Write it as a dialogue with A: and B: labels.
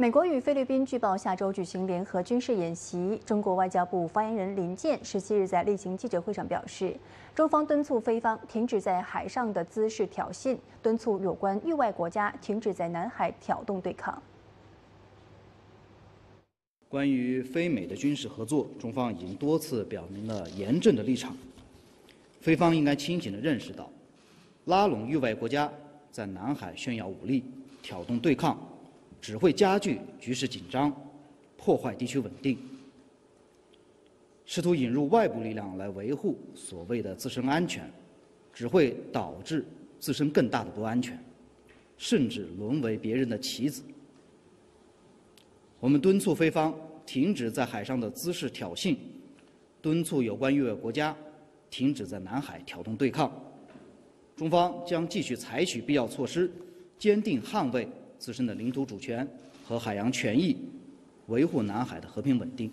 A: 美国与菲律宾据报下周举行联合军事演习。中国外交部发言人林健十七日在例行记者会上表示，中方敦促菲方停止在海上的姿势挑衅，敦促有关域外国家停止在南海挑动对抗。
B: 关于菲美的军事合作，中方已经多次表明了严正的立场。菲方应该清醒地认识到，拉拢域外国家在南海炫耀武力、挑动对抗。只会加剧局势紧张，破坏地区稳定。试图引入外部力量来维护所谓的自身安全，只会导致自身更大的不安全，甚至沦为别人的棋子。我们敦促菲方停止在海上的姿势挑衅，敦促有关域外国家停止在南海挑动对抗。中方将继续采取必要措施，坚定捍卫。自身的领土主权和海洋权益，维护南海的和平稳定。